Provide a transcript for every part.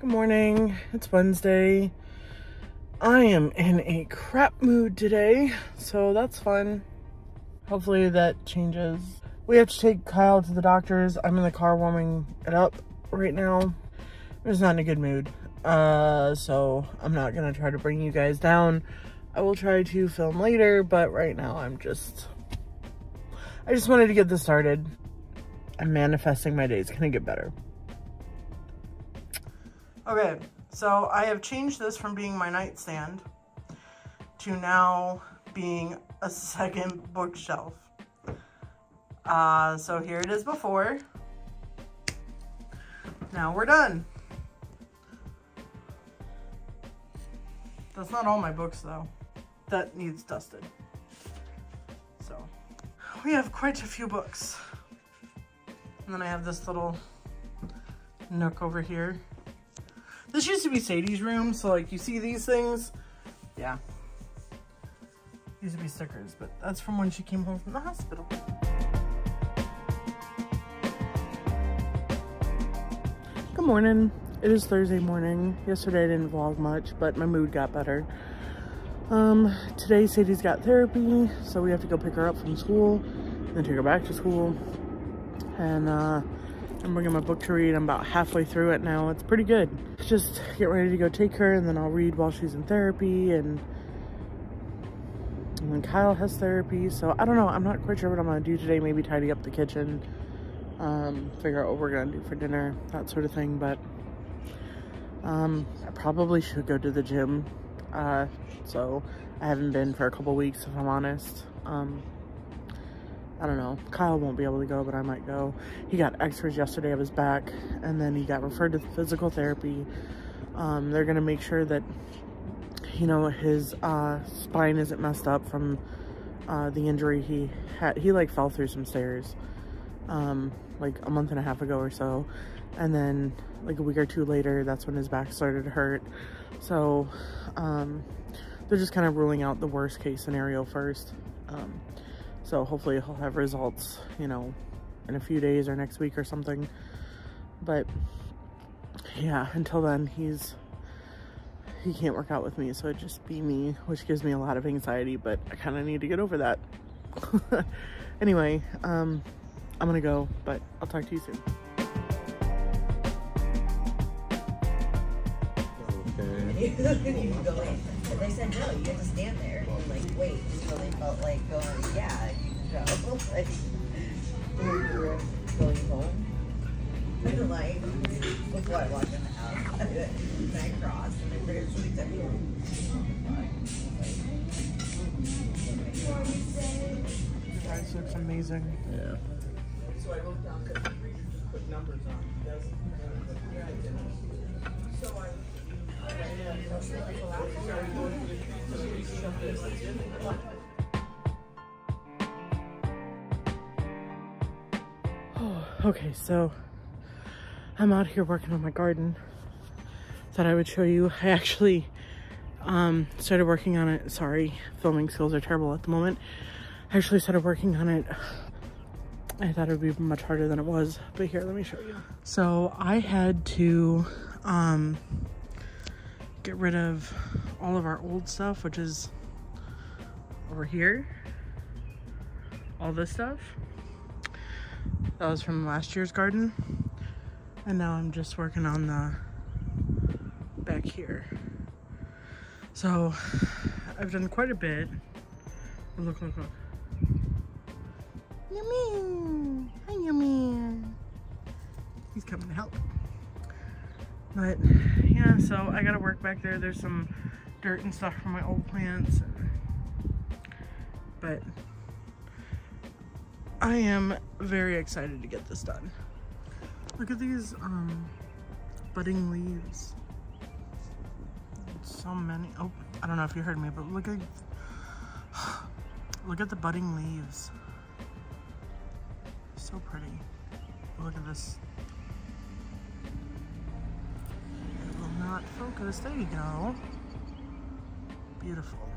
Good morning. It's Wednesday. I am in a crap mood today, so that's fun. Hopefully that changes. We have to take Kyle to the doctor's. I'm in the car warming it up right now. I'm just not in a good mood. Uh, so I'm not gonna try to bring you guys down. I will try to film later, but right now I'm just, I just wanted to get this started. I'm manifesting my days. Can I get better? Okay, so I have changed this from being my nightstand to now being a second bookshelf. Uh, so here it is before. Now we're done. That's not all my books though. That needs dusted. So we have quite a few books. And then I have this little nook over here. This used to be Sadie's room, so like you see these things? Yeah. Used to be stickers, but that's from when she came home from the hospital. Good morning. It is Thursday morning. Yesterday I didn't vlog much, but my mood got better. Um, today Sadie's got therapy, so we have to go pick her up from school, then take her back to school. And uh, I'm bringing my book to read. I'm about halfway through it now. It's pretty good. Just get ready to go take her and then I'll read while she's in therapy and, and then Kyle has therapy. So I don't know. I'm not quite sure what I'm going to do today. Maybe tidy up the kitchen, um, figure out what we're going to do for dinner, that sort of thing. But um, I probably should go to the gym. Uh, so I haven't been for a couple weeks if I'm honest. Um, I don't know. Kyle won't be able to go, but I might go. He got x-rays yesterday of his back, and then he got referred to physical therapy. Um, they're going to make sure that, you know, his uh, spine isn't messed up from uh, the injury he had. He, like, fell through some stairs, um, like, a month and a half ago or so. And then, like, a week or two later, that's when his back started to hurt. So, um, they're just kind of ruling out the worst case scenario first. So hopefully he'll have results, you know, in a few days or next week or something. But yeah, until then he's, he can't work out with me. So it'd just be me, which gives me a lot of anxiety, but I kind of need to get over that. anyway, um, I'm gonna go, but I'll talk to you soon. Okay. they said no, you have to stand there and like wait until they felt like going, yeah, you can go. like, we were going home. And like, before I walked in the house, and I crossed and I figured something that we Guys looks amazing. Yeah. So I wrote down, because put numbers on. So I. okay, so I'm out here working on my garden. Thought I would show you. I actually um, started working on it. Sorry, filming skills are terrible at the moment. I actually started working on it. I thought it would be much harder than it was, but here, let me show you. So I had to um, get rid of all of our old stuff, which is over here. All this stuff. That was from last year's garden. And now I'm just working on the back here. So I've done quite a bit. Look, look, look. Yummy! Hi, Yummy! He's coming to help. But yeah, so I gotta work back there. There's some dirt and stuff from my old plants. But I am very excited to get this done. Look at these um, budding leaves. So many. Oh, I don't know if you heard me, but look at look at the budding leaves. So pretty. Look at this. It will not focus. There you go. Beautiful.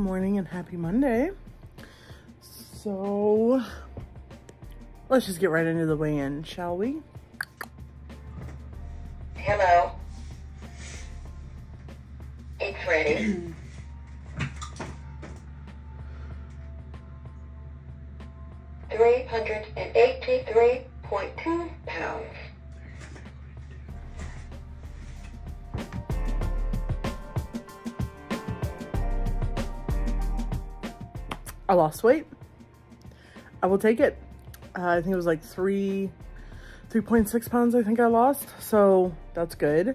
Morning and happy Monday. So let's just get right into the weigh-in, shall we? Hello. It's ready. Three hundred and eighty-three point two pounds. I lost weight. I will take it. Uh, I think it was like three, 3.6 pounds I think I lost. So that's good.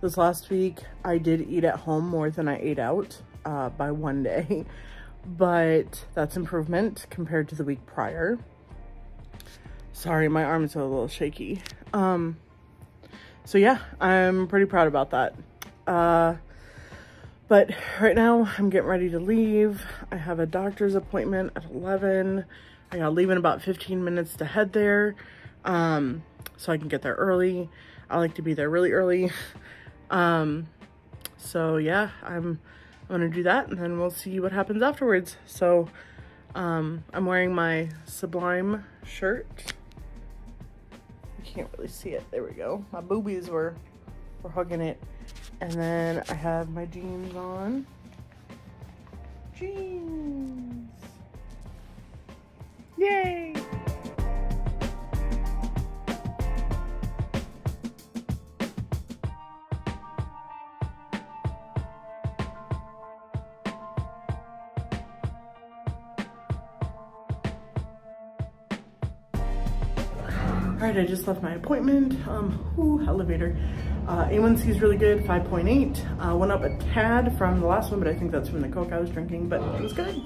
This last week I did eat at home more than I ate out uh, by one day. But that's improvement compared to the week prior. Sorry, my arms are a little shaky. Um, so yeah, I'm pretty proud about that. Uh, but right now I'm getting ready to leave. I have a doctor's appointment at 11. I gotta leave in about 15 minutes to head there. Um, so I can get there early. I like to be there really early. Um, so yeah, I'm, I'm gonna do that and then we'll see what happens afterwards. So, um, I'm wearing my Sublime shirt. You can't really see it. There we go. My boobies were, were hugging it. And then I have my jeans on. Jeans. Yay! All right, I just left my appointment. Um, ooh, elevator. Uh, A1C is really good, 5.8. Uh, went up a tad from the last one, but I think that's from the Coke I was drinking, but it was good.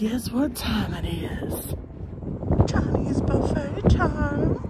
Guess what time it is? Chinese buffet time.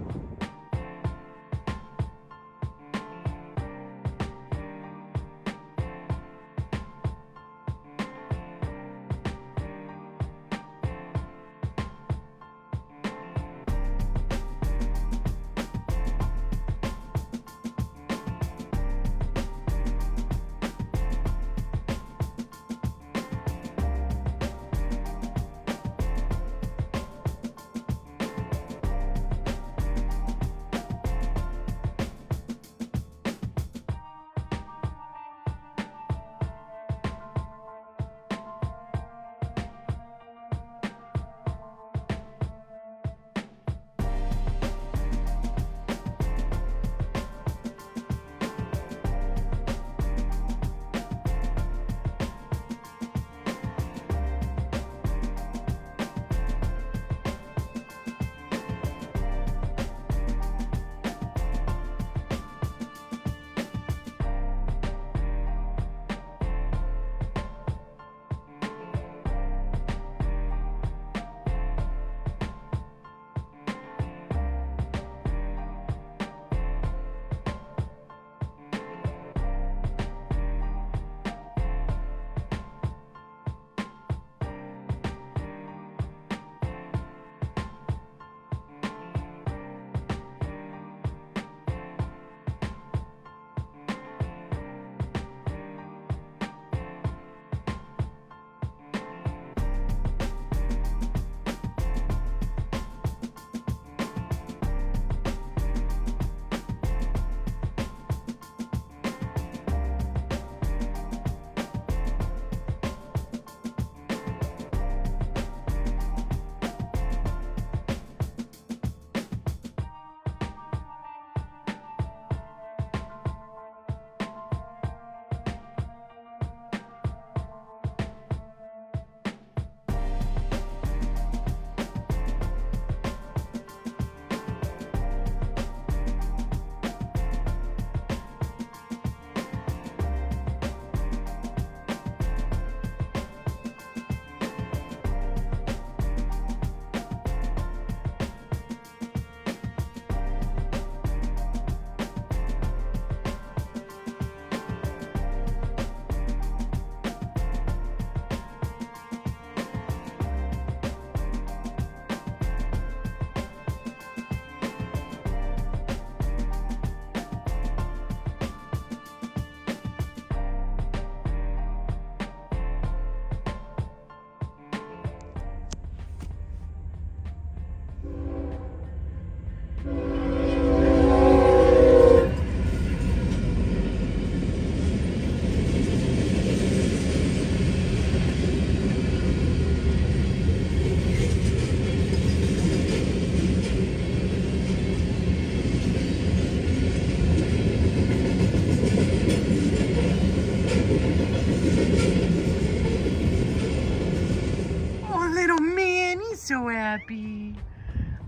Happy.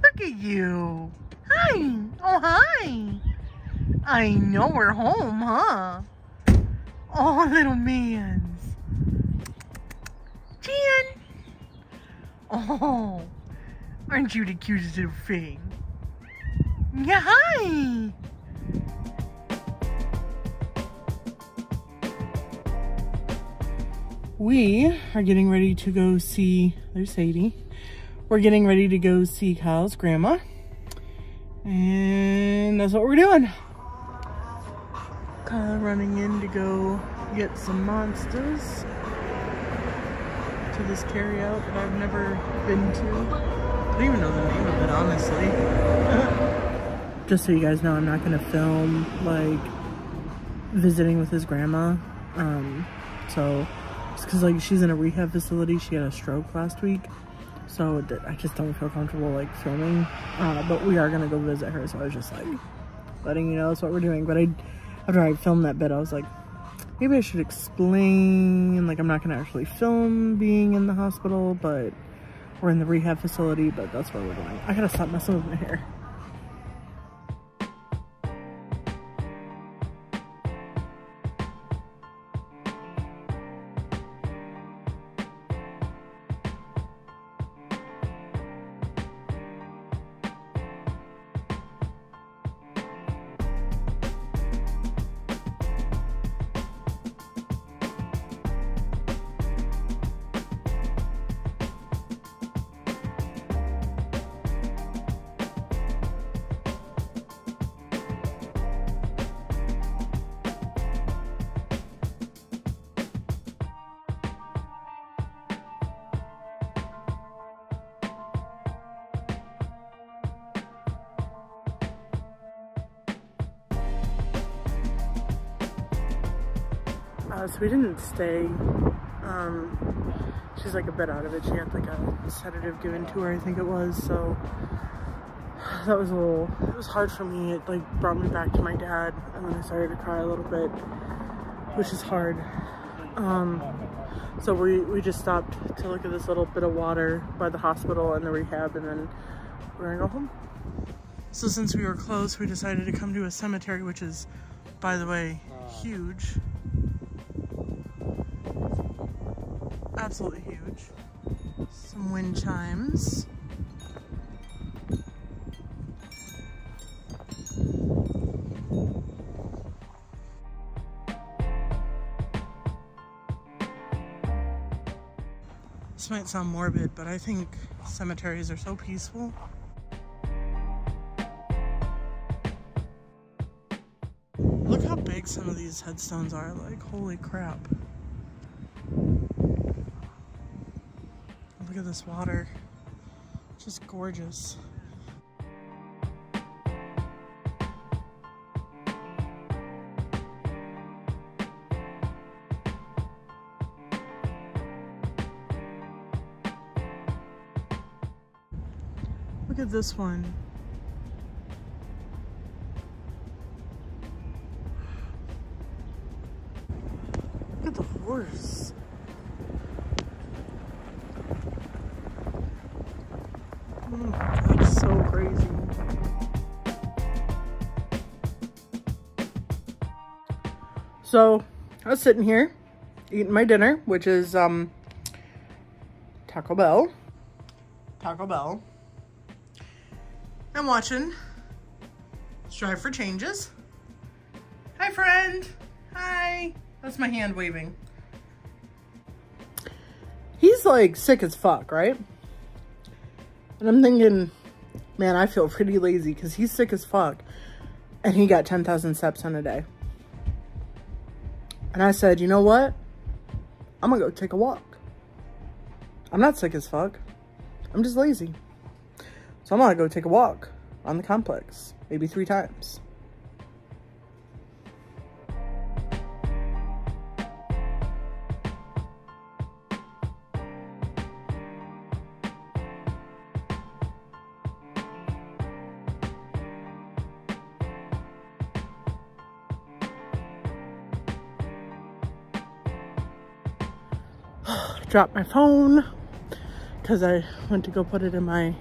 Look at you. Hi. Oh, hi. I know we're home, huh? Oh, little mans. Jan. Oh, aren't you the cutest little thing? Yeah, hi. We are getting ready to go see, there's Sadie. We're getting ready to go see Kyle's grandma. And that's what we're doing. Kyle running in to go get some monsters to this carryout that I've never been to. I don't even know the name of it, honestly. Just so you guys know, I'm not going to film, like, visiting with his grandma. Um, so, it's because, like, she's in a rehab facility. She had a stroke last week. So, I just don't feel comfortable, like, filming. Uh, but we are to go visit her. So, I was just, like, letting you know that's what we're doing. But I, after I filmed that bit, I was like, maybe I should explain, like, I'm not to actually film being in the hospital, but we're in the rehab facility, but that's where we're going. I gotta stop messing with my hair. Uh, so we didn't stay. Um, she's like a bit out of it. She had like a sedative given to her, I think it was. So that was a little, it was hard for me. It like brought me back to my dad and then I started to cry a little bit, which is hard. Um, so we, we just stopped to look at this little bit of water by the hospital and the rehab and then we're gonna go home. So since we were close, we decided to come to a cemetery, which is, by the way, huge. Absolutely huge. Some wind chimes. This might sound morbid, but I think cemeteries are so peaceful. Look how big some of these headstones are, like, holy crap. This water. Just gorgeous. Look at this one. Look at the horse. So, I was sitting here eating my dinner, which is um, Taco Bell. Taco Bell. I'm watching Strive for Changes. Hi, friend. Hi. That's my hand waving. He's like sick as fuck, right? And I'm thinking, man, I feel pretty lazy because he's sick as fuck. And he got 10,000 steps in a day. And I said, you know what? I'm to go take a walk. I'm not sick as fuck. I'm just lazy. So I'm to go take a walk on the complex. Maybe three times. Dropped my phone because I went to go put it in my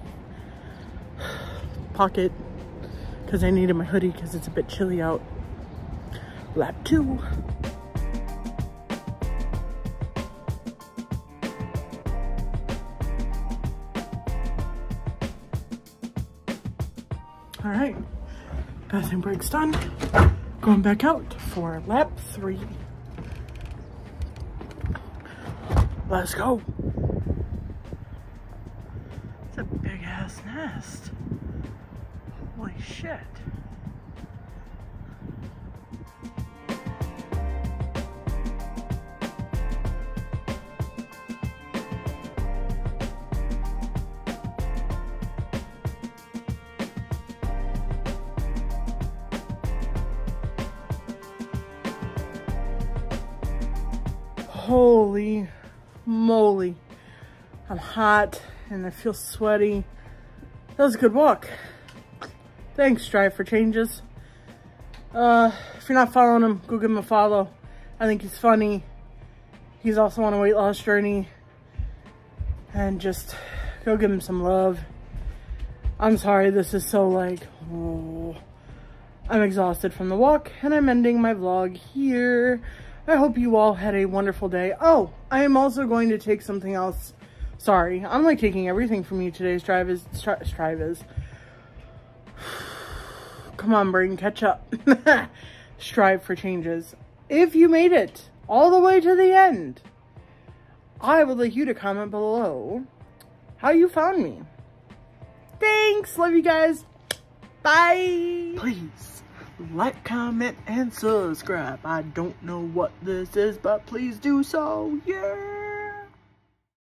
pocket because I needed my hoodie because it's a bit chilly out. Lap two. All right, bathroom break's done. Going back out for lap three. Let's go. It's a big ass nest. Holy shit. Holy moly. I'm hot and I feel sweaty. That was a good walk. Thanks, Strive for Changes. Uh, if you're not following him, go give him a follow. I think he's funny. He's also on a weight loss journey. And just go give him some love. I'm sorry, this is so like, oh. I'm exhausted from the walk and I'm ending my vlog here. I hope you all had a wonderful day. Oh, I am also going to take something else. Sorry, I'm like taking everything from you today. Strive is, stri strive is. Come on, brain, catch up. strive for changes. If you made it all the way to the end, I would like you to comment below how you found me. Thanks. Love you guys. Bye. Please like, comment, and subscribe. I don't know what this is, but please do so. Yeah.